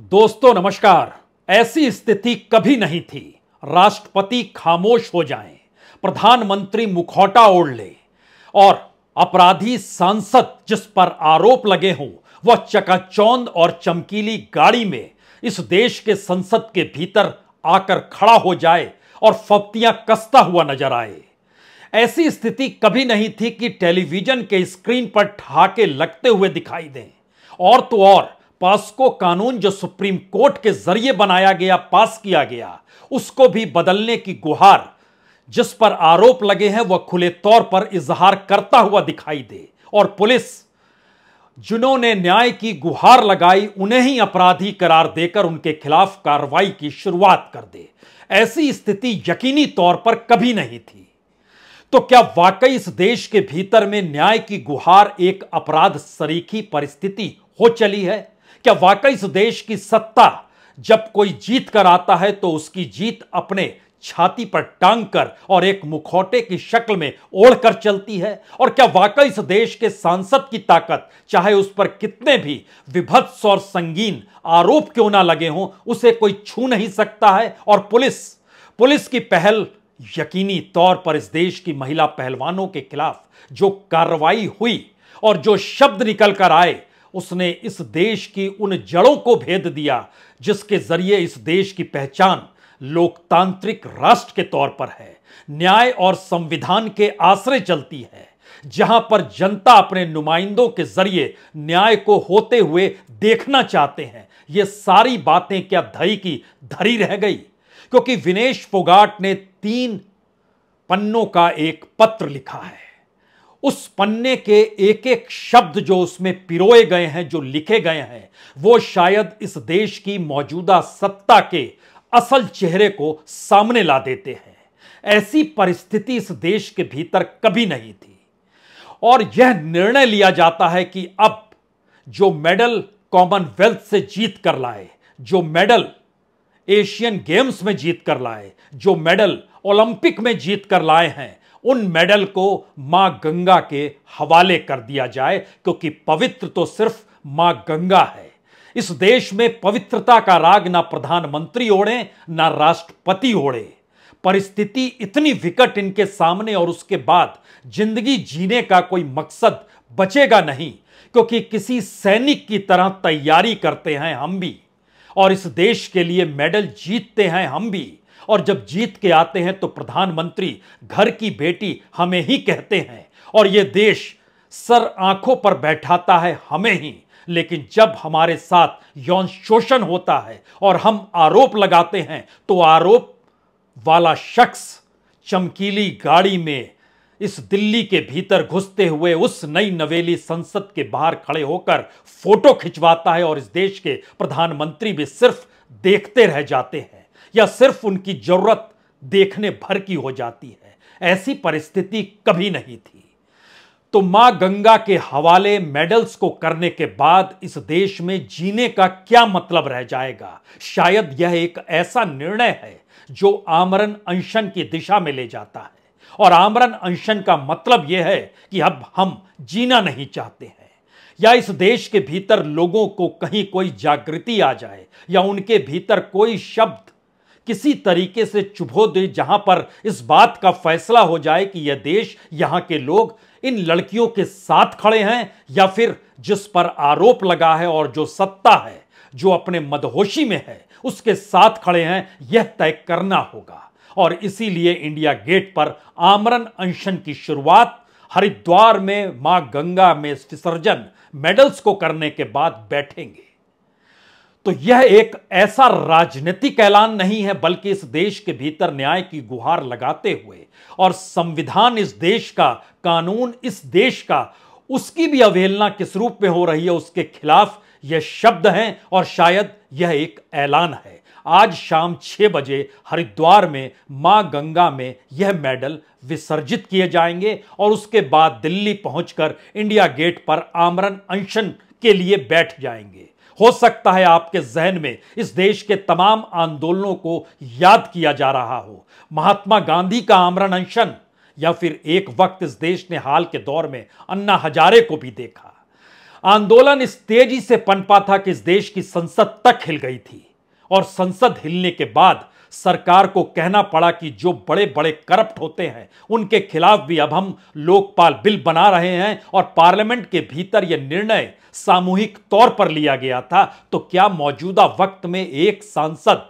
दोस्तों नमस्कार। ऐसी स्थिति कभी नहीं थी। राष्ट्रपति खामोश हो जाएँ, प्रधानमंत्री मुखौटा ओढ़ ले और अपराधी सांसद जिस पर आरोप लगे हों वह चकाचौंध और चमकीली गाड़ी में इस देश के संसद के भीतर आकर खड़ा हो जाए और फप्तियाँ कसता हुआ नज़र आए। ऐसी स्थिति कभी नहीं थी कि टेलीविज़न के स्क्रीन पर ठहाके लगते हुए दिखाई दें। और तो और पास्को कानून जो सुप्रीम कोर्ट के ज़रिए बनाया गया, पास किया गया, उसको भी बदलने की गुहार, जिस पर आरोप लगे हैं, वह खुले तौर पर इजहार करता हुआ दिखाई दे। और पुलिस, जिन्होंने न्याय की गुहार लगाई, उन्हें ही अपराधी करार देकर उनके खिलाफ कार्रवाई की शुरुआत कर दे। ऐसी स्थिति यकीनी तौर पर कभी नहीं थी। तो क्या वाकई इस देश के भीतर में न्याय की गुहार एक अपराध सरीखी परिस्थिति हो चली है? क्या वाकई इस देश की सत्ता जब कोई जीत कर आता है तो उसकी जीत अपने छाती पर टांग कर और एक मुखौटे की शक्ल में ओढ़कर चलती है? और क्या वाकई इस देश के सांसद की ताकत, चाहे उस पर कितने भी विभत्स और संगीन आरोप क्यों ना लगे हों, उसे कोई छू नहीं सकता है? और पुलिस पुलिस की पहल यकीनी तौर पर इस देश की महिला पहलवानों के खिलाफ जो कार्रवाई हुई और जो शब्द निकल कर आए उसने इस देश की उन जड़ों को भेद दिया, जिसके ज़रिए इस देश की पहचान लोकतांत्रिक राष्ट्र के तौर पर है। न्याय और संविधान के आश्रय चलती है, जहाँ पर जनता अपने नुमाइंदों के ज़रिए न्याय को होते हुए देखना चाहते हैं। ये सारी बातें क्या धरी की धरी रह गई? क्योंकि विनेश फोगाट ने तीन पन्नों का एक पत्र लिखा है। उस पन्ने के एक एक शब्द जो उसमें पिरोए गए हैं, जो लिखे गए हैं, वो शायद इस देश की मौजूदा सत्ता के असल चेहरे को सामने ला देते हैं। ऐसी परिस्थिति इस देश के भीतर कभी नहीं थी। और यह निर्णय लिया जाता है कि अब जो मेडल कॉमनवेल्थ से जीत कर लाए, जो मेडल एशियन गेम्स में जीत कर लाए, जो मेडल ओलंपिक में जीत कर लाए हैं उन मेडल को माँ गंगा के हवाले कर दिया जाए, क्योंकि पवित्र तो सिर्फ़ माँ गंगा है। इस देश में पवित्रता का राग ना प्रधानमंत्री ओढ़े, ना राष्ट्रपति ओढ़े। परिस्थिति इतनी विकट इनके सामने और उसके बाद ज़िंदगी जीने का कोई मकसद बचेगा नहीं, क्योंकि किसी सैनिक की तरह तैयारी करते हैं हम भी, और इस देश के लिए मेडल जीतते हैं हम भी। और जब जीत के आते हैं तो प्रधानमंत्री, घर की बेटी हमें ही कहते हैं। और ये देश सर आँखों पर बैठाता है हमें ही। लेकिन जब हमारे साथ यौन शोषण होता है और हम आरोप लगाते हैं तो आरोप वाला शख्स चमकीली गाड़ी में इस दिल्ली के भीतर घुसते हुए उस नई नवेली संसद के बाहर खड़े होकर फ़ोटो खिंचवाता है और इस देश के प्रधानमंत्री भी सिर्फ़ देखते रह जाते हैं। या सिर्फ़ उनकी ज़रूरत देखने भर की हो जाती है। ऐसी परिस्थिति कभी नहीं थी। तो माँ गंगा के हवाले मेडल्स को करने के बाद इस देश में जीने का क्या मतलब रह जाएगा? शायद यह एक ऐसा निर्णय है जो आमरण अनशन की दिशा में ले जाता है। और आमरण अनशन का मतलब यह है कि अब हम जीना नहीं चाहते हैं। या इस देश के भीतर लोगों को कहीं कोई जागृति आ जाए, या उनके भीतर कोई शब्द किसी तरीके से चुभो दे जहाँ पर इस बात का फैसला हो जाए कि यह देश यहाँ के लोग इन लड़कियों के साथ खड़े हैं या फिर जिस पर आरोप लगा है और जो सत्ता है, जो अपने मदहोशी में है, उसके साथ खड़े हैं, यह तय करना होगा। और इसीलिए इंडिया गेट पर आमरण अनशन की शुरुआत हरिद्वार में माँ गंगा में विसर्जन मेडल्स को करने के बाद बैठेंगे। तो यह एक ऐसा राजनीतिक ऐलान नहीं है, बल्कि इस देश के भीतर न्याय की गुहार लगाते हुए। और संविधान इस देश का, कानून इस देश का, उसकी भी अवहेलना किस रूप में हो रही है, उसके खिलाफ यह शब्द हैं, और शायद यह एक ऐलान है। आज शाम छह बजे हरिद्वार में, माँ गंगा में यह मेडल विसर्जित किए जाएँगे, और उसके बाद दिल्ली पहुंचकर इंडिया गेट पर आमरण, अनशन के लिए बैठ जाएँगे। हो सकता है आपके जहन में इस देश के तमाम आंदोलनों को याद किया जा रहा हो। महात्मा गांधी का आमरण अनशन, या फिर एक वक्त इस देश ने हाल के दौर में अन्ना हजारे को भी देखा। आंदोलन इस तेज़ी से पनपा था कि इस देश की संसद तक हिल गई थी और संसद हिलने के बाद सरकार को कहना पड़ा कि जो बड़े बड़े करप्ट होते हैं, उनके खिलाफ भी अब हम लोकपाल बिल बना रहे हैं और पार्लियामेंट के भीतर यह निर्णय सामूहिक तौर पर लिया गया था तो क्या मौजूदा वक्त में एक सांसद,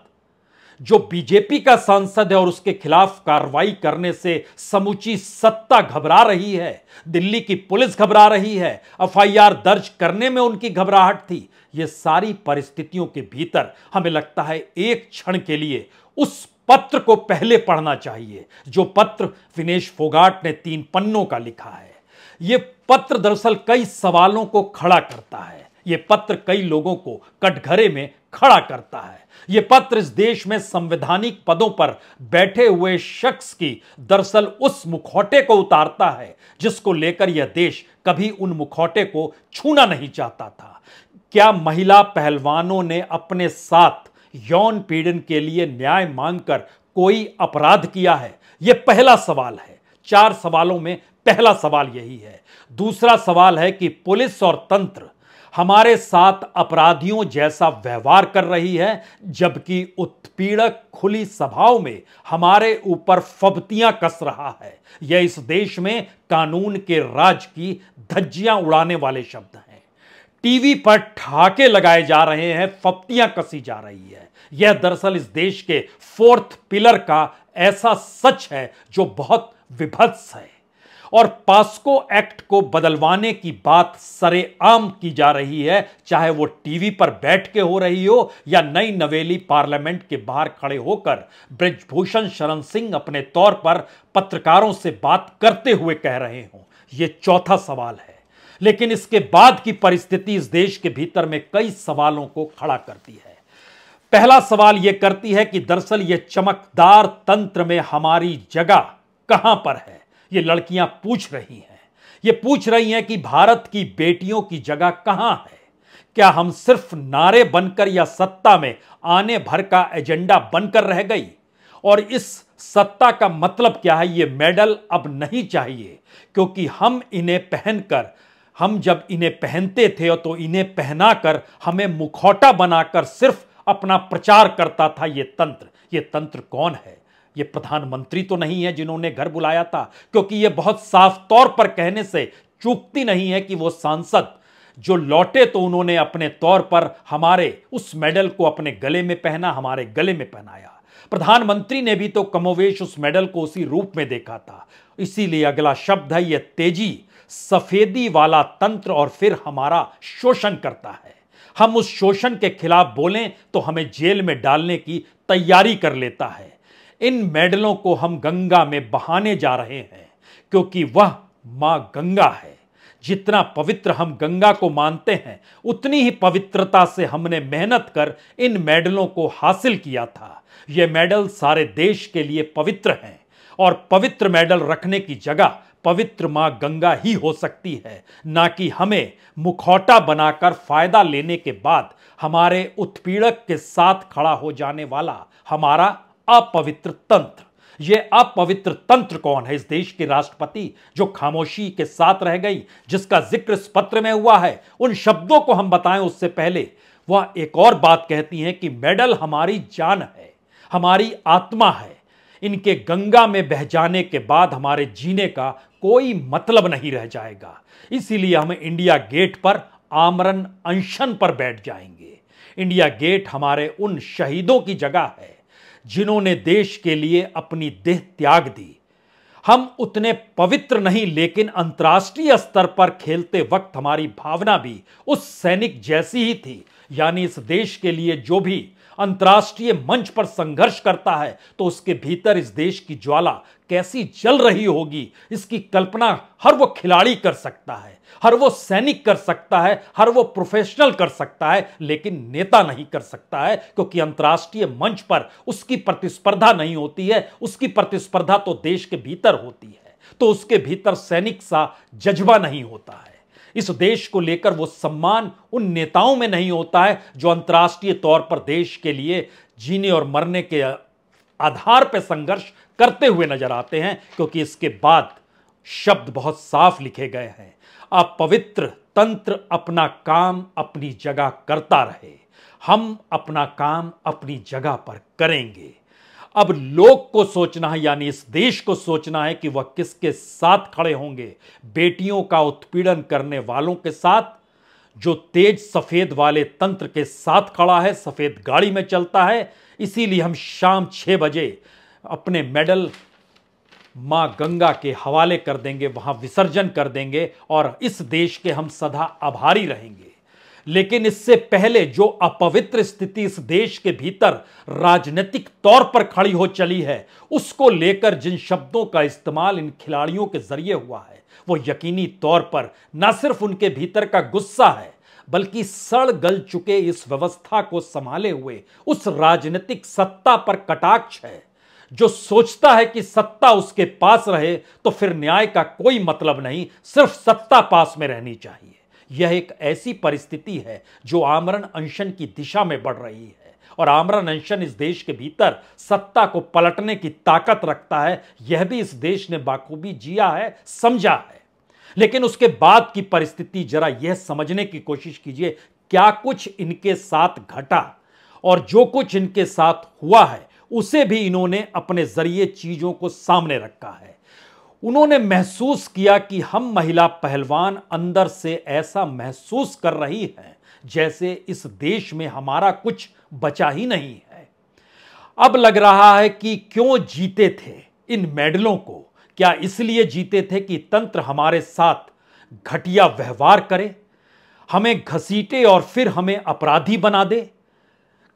जो बीजेपी का सांसद है और उसके खिलाफ कार्रवाई करने से समूची सत्ता घबरा रही है, दिल्ली की पुलिस घबरा रही है, एफआईआर दर्ज करने में उनकी घबराहट थी, ये सारी परिस्थितियों के भीतर हमें लगता है एक क्षण के लिए उस पत्र को पहले पढ़ना चाहिए, जो पत्र विनेश फोगाट ने तीन पन्नों का लिखा है। यह पत्र दरअसल कई सवालों को खड़ा करता है। यह पत्र कई लोगों को कटघरे में खड़ा करता है। यह पत्र इस देश में संवैधानिक पदों पर बैठे हुए शख्स की दरअसल उस मुखौटे को उतारता है, जिसको लेकर यह देश कभी उन मुखौटे को छूना नहीं चाहता था। क्या महिला पहलवानों ने अपने साथ यौन पीड़न के लिए न्याय मांगकर कोई अपराध किया है? यह पहला सवाल है। चार सवालों में पहला सवाल यही है। दूसरा सवाल है कि पुलिस और तंत्र हमारे साथ अपराधियों जैसा व्यवहार कर रही है, जबकि उत्पीड़क खुली सभाओं में हमारे ऊपर फबतियाँ कस रहा है। यह इस देश में कानून के राज की धज्जियाँ उड़ाने वाले शब्द हैं। टीवी पर ठाके लगाए जा रहे हैं फप्तियाँ कसी जा रही है। यह दरअसल इस देश के फोर्थ पिलर का ऐसा सच है जो बहुत विभत्स है। और पास्को एक्ट को बदलवाने की बात सरेआम की जा रही है, चाहे वो टीवी पर बैठ के हो रही हो या नई नवेली पार्लियामेंट के बाहर खड़े होकर ब्रजभूषण शरण सिंह अपने तौर पर पत्रकारों से बात करते हुए कह रहे हों। यह चौथा सवाल है। लेकिन इसके बाद की परिस्थिति इस देश के भीतर में कई सवालों को खड़ा करती है। पहला सवाल यह करती है कि दरअसल यह चमकदार तंत्र में हमारी जगह कहाँ पर है? ये लड़कियाँ पूछ रही हैं। ये पूछ रही हैं कि भारत की बेटियों की जगह कहाँ है? क्या हम सिर्फ़ नारे बनकर या सत्ता में आने भर का एजेंडा बनकर रह गई? और इस सत्ता का मतलब क्या है? ये मेडल अब नहीं चाहिए, क्योंकि हम इन्हें पहनकर हम जब इन्हें पहनते थे तो इन्हें पहनाकर हमें मुखौटा बनाकर सिर्फ़ अपना प्रचार करता था ये तंत्र। ये तंत्र कौन है? ये प्रधानमंत्री तो नहीं है जिन्होंने घर बुलाया था, क्योंकि ये बहुत साफ़ तौर पर कहने से चूकती नहीं है कि वो सांसद। जो लौटे तो उन्होंने अपने तौर पर हमारे, उस मेडल को अपने गले में पहना, हमारे गले में पहनाया। प्रधानमंत्री ने भी तो कमोवेश उस मेडल को उसी रूप में देखा था। इसीलिए अगला शब्द है यह तेज़ी। सफेदी वाला तंत्र और फिर हमारा शोषण करता है। हम उस शोषण के खिलाफ बोलें तो हमें जेल में डालने की तैयारी कर लेता है। इन मेडलों को हम गंगा में बहाने जा रहे हैं, क्योंकि वह माँ गंगा है। जितना पवित्र हम गंगा को मानते हैं, उतनी ही पवित्रता से हमने मेहनत कर इन मेडलों को हासिल किया था। ये मेडल सारे देश के लिए पवित्र हैं और पवित्र मेडल रखने की जगह पवित्र माँ गंगा ही हो सकती है, ना कि हमें मुखौटा बनाकर फ़ायदा लेने के बाद हमारे उत्पीड़क के साथ खड़ा हो जाने वाला हमारा अपवित्र तंत्र। यह अपवित्र तंत्र कौन है इस देश के राष्ट्रपति जो खामोशी के साथ रह गई, जिसका ज़िक्र इस पत्र में हुआ है? उन शब्दों को हम बताएँ उससे पहले। वह एक और बात कहती हैं कि मेडल हमारी जान है, हमारी आत्मा है। इनके गंगा में बह जाने के बाद हमारे जीने का कोई मतलब नहीं रह जाएगा। इसीलिए हम इंडिया गेट पर, आमरण अनशन पर बैठ जाएँगे। इंडिया गेट हमारे उन शहीदों की जगह है, जिन्होंने देश के लिए अपनी देह त्याग दी। हम उतने पवित्र नहीं, लेकिन अंतर्राष्ट्रीय स्तर पर खेलते वक्त हमारी भावना भी उस सैनिक जैसी ही थी। यानी इस देश के लिए जो भी अंतर्राष्ट्रीय मंच पर संघर्ष करता है तो उसके भीतर इस देश की ज्वाला कैसी जल रही होगी, इसकी कल्पना हर वो खिलाड़ी कर सकता है, हर वो सैनिक कर सकता है, हर वो प्रोफेशनल कर सकता है, लेकिन नेता नहीं कर सकता है, क्योंकि अंतर्राष्ट्रीय मंच पर उसकी प्रतिस्पर्धा नहीं होती है, उसकी प्रतिस्पर्धा तो देश के भीतर होती है तो उसके भीतर सैनिक सा जज्बा नहीं होता है। इस देश को लेकर वो सम्मान उन नेताओं में नहीं होता है जो अंतर्राष्ट्रीय तौर पर देश के लिए जीने और मरने के आधार पर संघर्ष करते हुए नज़र आते हैं, क्योंकि इसके बाद शब्द बहुत साफ़ लिखे गए हैं। अपवित्र तंत्र अपना काम अपनी जगह करता रहे। हम अपना काम अपनी जगह पर करेंगे। अब लोग को सोचना है, यानी इस देश को सोचना है कि वह किसके साथ खड़े होंगे। बेटियों का उत्पीड़न करने वालों के साथ, जो तेज सफ़ेद वाले तंत्र के साथ खड़ा है, सफ़ेद गाड़ी में चलता है। इसीलिए हम शाम छह बजे अपने मेडल माँ गंगा के हवाले कर देंगे, वहाँ विसर्जन कर देंगे और इस देश के हम सदा आभारी रहेंगे। लेकिन इससे पहले जो अपवित्र स्थिति इस देश के भीतर राजनीतिक तौर पर खड़ी हो चली है, उसको लेकर जिन शब्दों का इस्तेमाल इन खिलाड़ियों के ज़रिए हुआ है, वो यकीनी तौर पर न सिर्फ़ उनके भीतर का गुस्सा है, बल्कि सड़ गल चुके इस व्यवस्था को संभाले हुए उस राजनीतिक सत्ता पर कटाक्ष है। जो सोचता है कि सत्ता उसके पास रहे तो फिर न्याय का कोई मतलब नहीं, सिर्फ़ सत्ता पास में रहनी चाहिए। यह एक ऐसी परिस्थिति है जो आमरण अनशन की दिशा में बढ़ रही है। और आमरण अनशन इस देश के भीतर सत्ता को पलटने की ताकत रखता है। यह भी इस देश ने बाखूबी जिया है, समझा है। लेकिन उसके बाद की परिस्थिति जरा यह समझने की कोशिश कीजिए, क्या कुछ इनके साथ घटा? और जो कुछ इनके साथ हुआ है, उसे भी इन्होंने अपने ज़रिए चीज़ों को सामने रखा है। उन्होंने महसूस किया कि हम महिला पहलवान अंदर से ऐसा महसूस कर रही हैं, जैसे इस देश में हमारा कुछ बचा ही नहीं है। अब लग रहा है कि क्यों जीते थे इन मेडलों को? क्या इसलिए जीते थे कि तंत्र हमारे साथ घटिया व्यवहार करे, हमें घसीटे और फिर हमें अपराधी बना दे?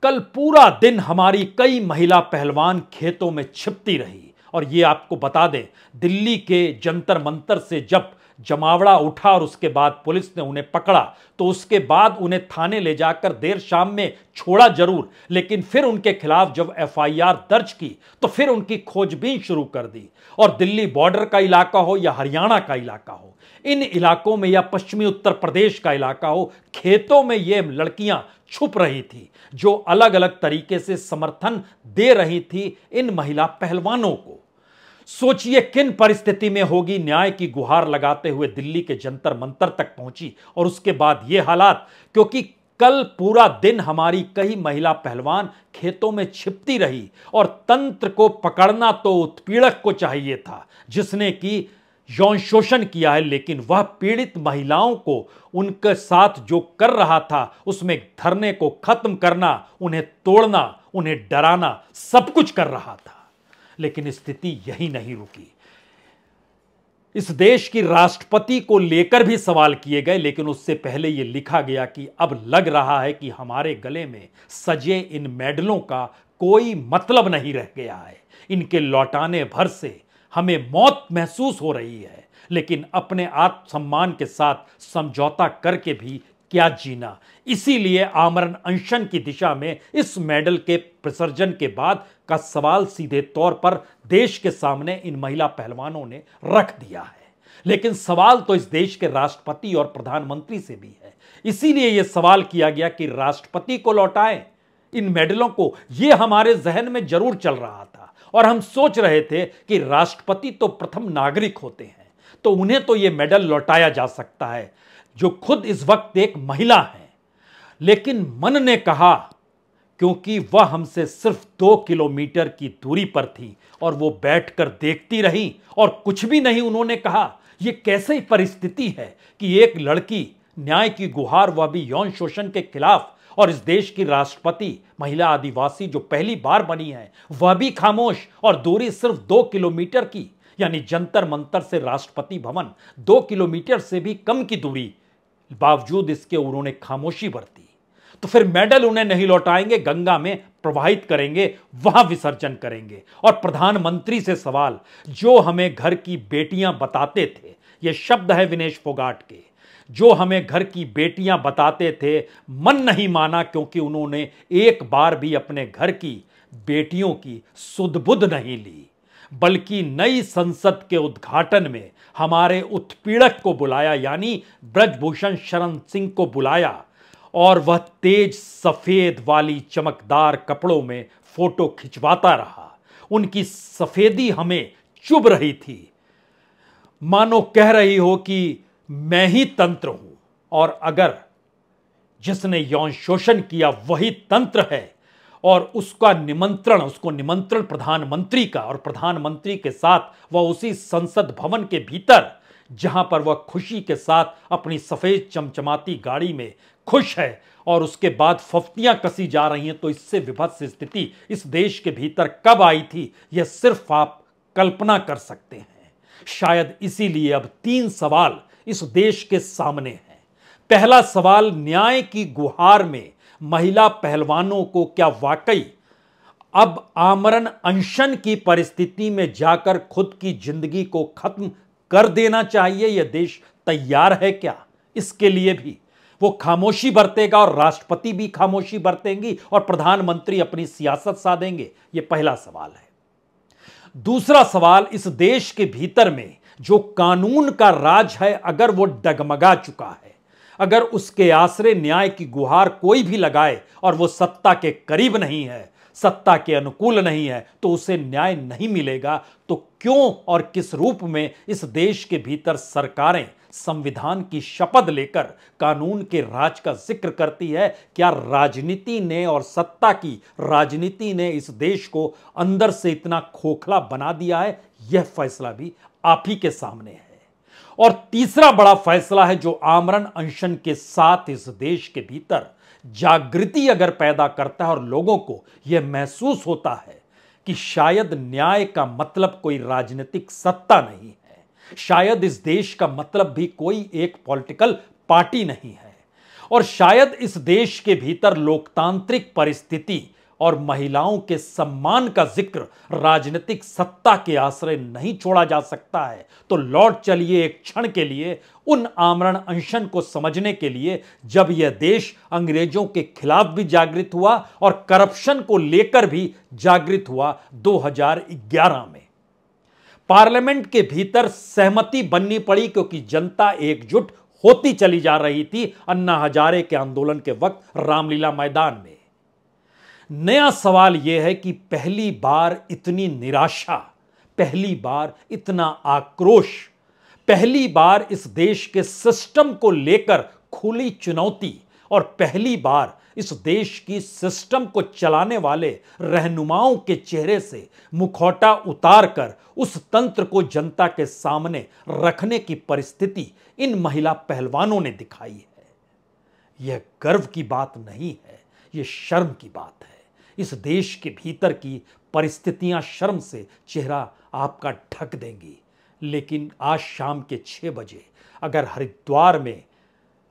कल पूरा दिन हमारी कई महिला पहलवान खेतों में छिपती रही। और ये आपको बता दें, दिल्ली के जंतर मंतर से जब जमावड़ा उठा और उसके बाद पुलिस ने उन्हें पकड़ा तो उसके बाद उन्हें थाने ले जाकर देर शाम में छोड़ा ज़रूर, लेकिन फिर उनके खिलाफ जब एफआईआर दर्ज की तो फिर उनकी खोजबीन शुरू कर दी। और दिल्ली बॉर्डर का इलाका हो या हरियाणा का इलाका हो, इन इलाकों में या पश्चिमी उत्तर प्रदेश का इलाका हो, खेतों में ये लड़कियाँ छुप रही थी, जो अलग अलग तरीके से समर्थन दे रही थी इन महिला पहलवानों को। सोचिए किन परिस्थिति में होगी न्याय की गुहार लगाते हुए दिल्ली के जंतर मंतर तक पहुँची। और उसके बाद ये हालात, क्योंकि कल पूरा दिन हमारी कई महिला पहलवान खेतों में छिपती रही और तंत्र को पकड़ना तो उत्पीड़क को चाहिए था, जिसने की यौन शोषण किया है, लेकिन वह पीड़ित महिलाओं को उनके साथ जो कर रहा था, उसमें धरने को खत्म करना, उन्हें तोड़ना, उन्हें डराना, सब कुछ कर रहा था। लेकिन स्थिति यही नहीं रुकी। इस देश की राष्ट्रपति को लेकर भी सवाल किए गए, लेकिन उससे पहले यह लिखा गया कि अब लग रहा है कि हमारे गले में सजे इन मेडलों का कोई मतलब नहीं रह गया है। इनके लौटाने भर से हमें मौत महसूस हो रही है, लेकिन अपने आत्मसम्मान के साथ समझौता करके भी क्या जीना। इसीलिए आमरण अनशन की दिशा में इस मेडल के प्रसर्जन के बाद का सवाल सीधे तौर पर देश के सामने इन महिला पहलवानों ने रख दिया है। लेकिन सवाल तो इस देश के राष्ट्रपति और प्रधानमंत्री से भी है। इसीलिए यह सवाल किया गया कि राष्ट्रपति को लौटाएँ। इन मेडलों को यह हमारे जहन में ज़रूर चल रहा था। और हम सोच रहे थे कि राष्ट्रपति तो प्रथम नागरिक होते हैं। तो उन्हें तो यह मेडल लौटाया जा सकता है। जो खुद इस वक्त एक महिला है। लेकिन मन ने कहा, क्योंकि वह हमसे सिर्फ़ दो किलोमीटर की दूरी पर थी और वो बैठकर देखती रही और कुछ भी नहीं उन्होंने कहा यह कैसी परिस्थिति है कि एक लड़की न्याय की गुहार, वह भी यौन शोषण के खिलाफ और इस देश की राष्ट्रपति, महिला आदिवासी जो पहली बार बनी है, वह भी खामोश और दूरी सिर्फ़ दो किलोमीटर की, यानी जंतर मंतर से राष्ट्रपति भवन, दो किलोमीटर से भी कम की दूरी बावजूद इसके उन्होंने खामोशी बरती। तो फिर मेडल उन्हें नहीं लौटाएँगे, गंगा में प्रवाहित करेंगे, वहाँ विसर्जन करेंगे। और प्रधानमंत्री से सवाल, जो हमें घर की बेटियाँ बताते थे यह शब्द है विनेश फोगाट के, जो हमें घर की बेटियाँ बताते थे, मन नहीं माना क्योंकि उन्होंने एक बार भी अपने घर की बेटियों की सुदबुद नहीं ली। बल्कि नई संसद के उद्घाटन में हमारे उत्पीड़क को बुलाया, यानी ब्रजभूषण शरण सिंह को बुलाया, और वह तेज सफ़ेद वाली चमकदार कपड़ों में फ़ोटो खिंचवाता रहा। उनकी सफेदी हमें चुभ रही थी। मानो कह रही हो कि मैं ही तंत्र हूँ, और अगर जिसने यौन शोषण किया वही तंत्र है और उसका निमंत्रण, उसको निमंत्रण प्रधानमंत्री का और प्रधानमंत्री के साथ, वह उसी संसद भवन के भीतर, जहाँ पर वह खुशी के साथ अपनी सफ़ेद चमचमाती गाड़ी में खुश है और उसके बाद फफ्तियाँ कसी जा रही हैं तो इससे विभत्स स्थिति इस देश के भीतर कब आई थी, यह सिर्फ़ आप कल्पना कर सकते हैं। शायद इसीलिए अब तीन सवाल इस देश के सामने हैं। पहला सवाल, न्याय की गुहार में महिला पहलवानों को क्या वाकई? अब आमरण अनशन की परिस्थिति में जाकर खुद की ज़िंदगी को खत्म कर देना चाहिए यह देश तैयार है क्या? इसके लिए भी। वो खामोशी बरतेगा और राष्ट्रपति भी खामोशी बरतेंगी और प्रधानमंत्री अपनी सियासत साधेंगे यह पहला सवाल है। दूसरा सवाल, इस देश के भीतर में जो कानून का राज है, अगर वो डगमगा चुका है अगर उसके आश्रय न्याय की गुहार कोई भी लगाए और वो सत्ता के करीब नहीं है, सत्ता के अनुकूल नहीं है तो उसे न्याय नहीं मिलेगा। तो क्यों और किस रूप में इस देश के भीतर सरकारें संविधान की शपथ लेकर कानून के राज का ज़िक्र करती है? क्या राजनीति ने और सत्ता की राजनीति ने इस देश को अंदर से इतना खोखला बना दिया है? यह फैसला भी आप ही के सामने है। और तीसरा बड़ा फैसला है जो आमरण अनशन के साथ इस देश के भीतर जागृति अगर पैदा करता है और लोगों को यह महसूस होता है कि शायद न्याय का मतलब कोई राजनीतिक सत्ता नहीं है, शायद इस देश का मतलब भी कोई एक पॉलिटिकल पार्टी नहीं है, और शायद इस देश के भीतर लोकतांत्रिक परिस्थिति और महिलाओं के सम्मान का ज़िक्र राजनीतिक सत्ता के आश्रय नहीं छोड़ा जा सकता है। तो लौट चलिए एक क्षण के लिए उन आमरण अनशन को समझने के लिए, जब यह देश अंग्रेज़ों के खिलाफ भी जागृत हुआ और करप्शन को लेकर भी जागृत हुआ 2011 में। पार्लियामेंट के भीतर सहमति बननी पड़ी क्योंकि जनता एकजुट होती चली जा रही थी। अन्ना हजारे के आंदोलन के वक्त रामलीला मैदान में। नया सवाल यह है कि पहली बार इतनी निराशा, पहली बार इतना आक्रोश, पहली बार इस देश के सिस्टम को लेकर खुली चुनौती और पहली बार इस देश की सिस्टम को चलाने वाले रहनुमाओं के चेहरे से मुखौटा उतार कर उस तंत्र को जनता के सामने रखने की परिस्थिति इन महिला पहलवानों ने दिखाई है। यह गर्व की बात नहीं है, यह शर्म की बात है। इस देश के भीतर की परिस्थितियाँ शर्म से चेहरा आपका ढक देंगी। लेकिन आज शाम के छः बजे अगर हरिद्वार में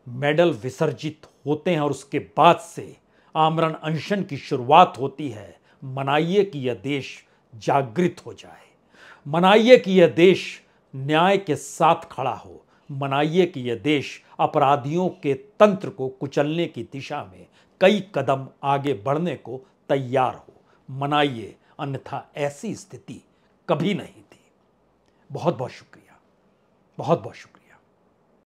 मेडल विसर्जित होते हैं और उसके बाद से आमरण अनशन की शुरुआत होती है, मनाइए कि यह देश जागृत हो जाए। मनाइए कि यह देश न्याय के साथ खड़ा हो। मनाइए कि यह देश अपराधियों के तंत्र को कुचलने की दिशा में कई कदम आगे बढ़ने को तैयार हो। मनाइए, अन्यथा ऐसी स्थिति कभी नहीं थी। बहुत बहुत शुक्रिया। बहुत बहुत शुक्रिया।